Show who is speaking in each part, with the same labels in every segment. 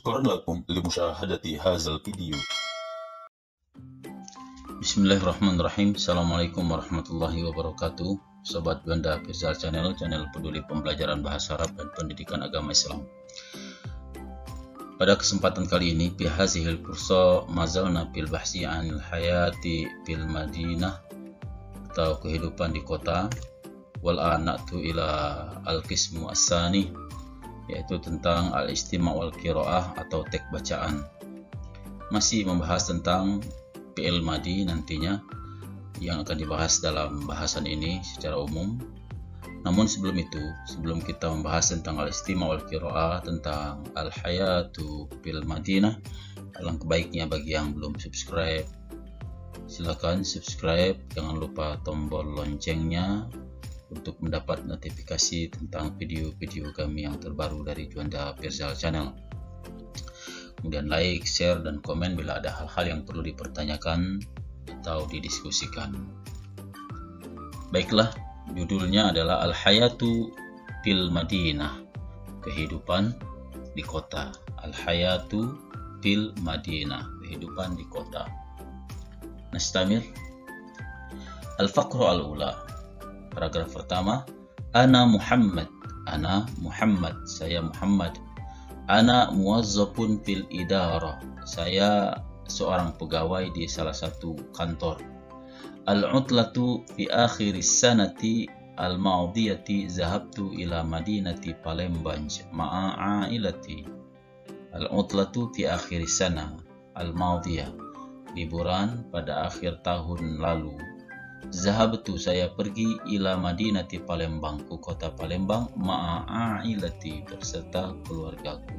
Speaker 1: شكرا لكم لمشاهدة هذا الفيديو
Speaker 2: Bismillahirrahmanirrahim Assalamualaikum warahmatullahi wabarakatuh Sobat Banda Firzal Channel Channel peduli pembelajaran bahasa Arab dan pendidikan agama Islam Pada kesempatan kali ini Fi hazihil kursa mazalna fil bahsi anil hayati fil madinah Atau kehidupan di kota Wal anatu ila al-qismu as-sani yaitu tentang al-istima' wal kiro'ah atau tek bacaan Masih membahas tentang PL Madi nantinya yang akan dibahas dalam bahasan ini secara umum. Namun sebelum itu, sebelum kita membahas tentang al-istima wal kiro'ah, tentang al-hayatu fil Madinah, alangkah baiknya bagi yang belum subscribe, silakan subscribe, jangan lupa tombol loncengnya untuk mendapat notifikasi tentang video-video kami yang terbaru dari Juanda Pirzal Channel kemudian like, share, dan komen bila ada hal-hal yang perlu dipertanyakan atau didiskusikan. Baiklah, judulnya adalah Al-Hayatu fil Madinah, kehidupan di kota. Al-Hayatu fil Madinah, kehidupan di kota. Nastamir. Al-Faqru al-Ula. Paragraf pertama, Ana Muhammad. Ana Muhammad. Saya Muhammad Ana muwazzafun fil idara. Saya seorang pegawai di salah satu kantor. Al-utlatu fi akhir sanati al-madiyati zahabtu ila madinati Palembang ma'a ailati. Al-utlatu fi akhir sana al-madiyah. Liburan pada akhir tahun lalu. Zahabtu saya pergi ila madinati Palembang ke kota Palembang ma'a ailati berserta keluargaku.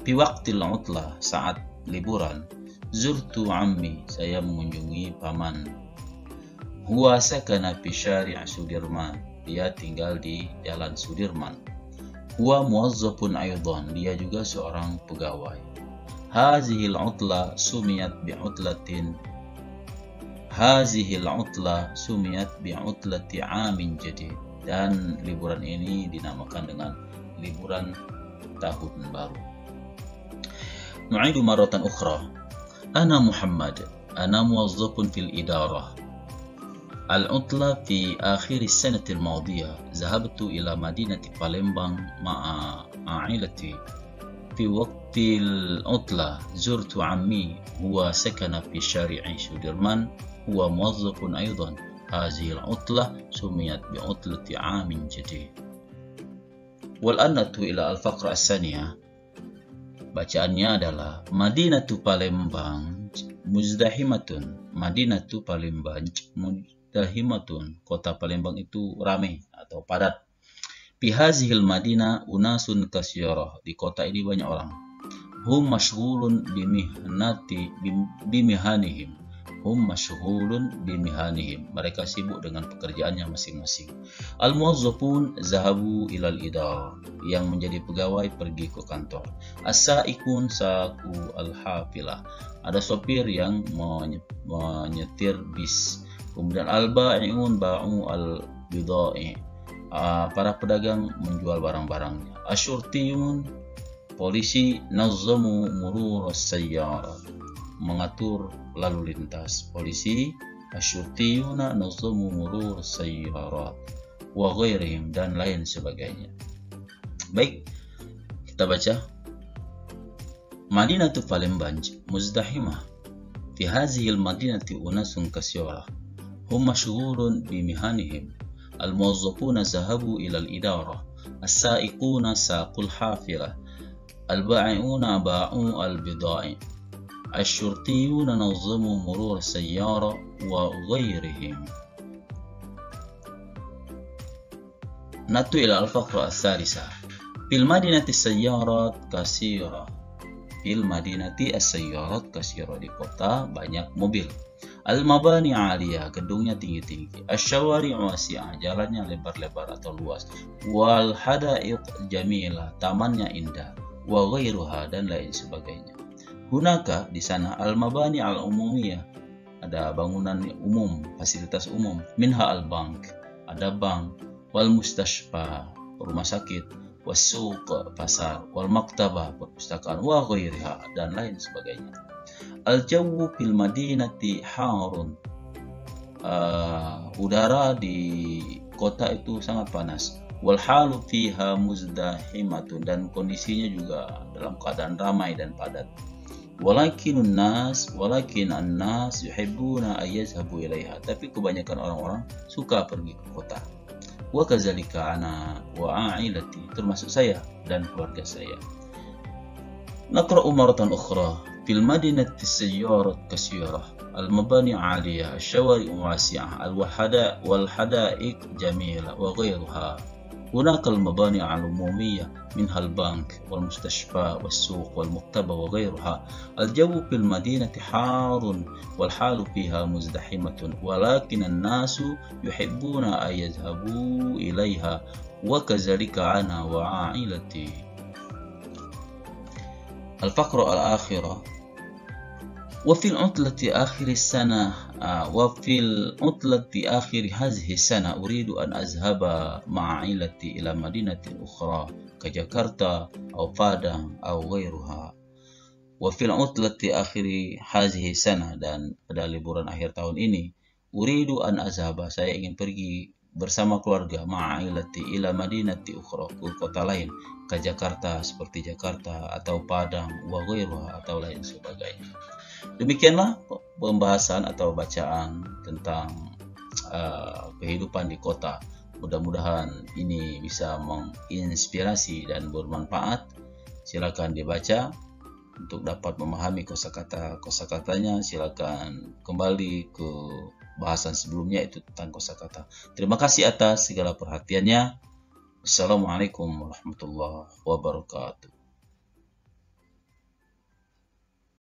Speaker 2: Di waktu utlah saat liburan, zurtu ammi, saya mengunjungi paman. Huwa sakana fi syari' Sudirman. Dia tinggal di Jalan Sudirman. Huwa muwazzafun aydan, dia juga seorang pegawai. Hazihil utla sumiyat bi'utlatin Hazihil utla sumiyat bi'utlati amin jadid. Dan liburan ini dinamakan dengan liburan tahun baru. نعيد مرة أخرى أنا محمد أنا موظف في الإدارة العطلة في آخر السنة الماضية ذهبت إلى مدينة باليمبان مع عائلتي في وقت العطلة زرت عمي هو سكن في شارع شودرمان هو موظف أيضا هذه العطلة سميت بعطلة عام جديد والآن إلى الفقرة الثانية Bacaannya adalah Madinatu Palembang muzdahimatun. Madinatu Palembang muzdahimatun. Kota Palembang itu ramai atau padat. Bihazihil Madinah unasun kasyarah. Di kota ini banyak orang. Hum masyghulun bimihnati bimihanihim hum masyghulun bimihanihim. Mereka sibuk dengan pekerjaannya masing-masing. Al-muwazzafun zahabu ilal idar. Yang menjadi pegawai pergi ke kantor. As-saikun saku al-hafilah. Ada sopir yang menyetir bis. Kemudian al-ba'i'un ba'u al-bidai. Uh, para pedagang menjual barang-barangnya. Asyurtiyun polisi nazzamu murur sayyarat mengatur lalu lintas. Polisi, asyurtiyuna nazamu murur sayyarat wa ghairihim dan lain sebagainya. Baik, kita baca. Madinatu Palembang muzdahimah. Fi hadhihi al-madinati unasun kasyara. Hum mashghulun bi mihanihim. الموظفون ذهبوا إلى الإدارة السائقون ساقوا الحافلة البائعون باعوا البضائع الشرطيون نظموا مرور السيارة وغيرهم نأتي إلى الفقرة الثالثة في المدينة السيارات كثيرة في المدينة السيارات كثيرة di kota banyak mobil Al-mabani aliyah, gedungnya tinggi-tinggi. Asyawari wasi'ah, jalannya lebar-lebar atau luas. Wal hadaiq jamila, tamannya indah. Wa ghairuha dan lain sebagainya. Hunaka di sana al-mabani al-umumiyah. Ada bangunan umum, fasilitas umum. Minha al-bank, ada bank. Wal mustashfa, rumah sakit. wasuq pasar wal maktabah perpustakaan wa ghairiha dan lain sebagainya al jawu fil madinati harun uh, udara di kota itu sangat panas wal halu fiha muzdahimatun dan kondisinya juga dalam keadaan ramai dan padat walakin nas walakin an-nas yuhibbuna an yazhabu ilaiha tapi kebanyakan orang-orang suka pergi ke kota wa kadzalika ana wa ailati termasuk saya dan keluarga saya نقرأ مرة أخرى في المدينة السيارة كثيرة المباني عالية الشوارع واسعة الوحداء والحدائق جميلة وغيرها هناك المباني العمومية منها البنك والمستشفى والسوق والمكتبة وغيرها. الجو في المدينة حار والحال فيها مزدحمة ولكن الناس يحبون أن يذهبوا إليها. وكذلك أنا وعائلتي. الفقرة الآخرة وفي العطلة آخر السنة آه، وفي العطلة آخر هذه السنة أريد أن أذهب مع عائلتي إلى مدينة أخرى كجاكرتا أو فادان أو غيرها وفي العطلة آخر هذه السنة dan pada liburan akhir tahun ini uridu an azhaba saya ingin pergi bersama keluarga ma'ailati ila madinati ukhra ke kota lain ke Jakarta seperti Jakarta atau Padang wa atau lain sebagainya Demikianlah pembahasan atau bacaan tentang uh, kehidupan di kota. Mudah-mudahan ini bisa menginspirasi dan bermanfaat. Silakan dibaca untuk dapat memahami kosakata kosakatanya. Silakan kembali ke bahasan sebelumnya itu tentang kosakata. Terima kasih atas segala perhatiannya. Assalamualaikum warahmatullahi wabarakatuh.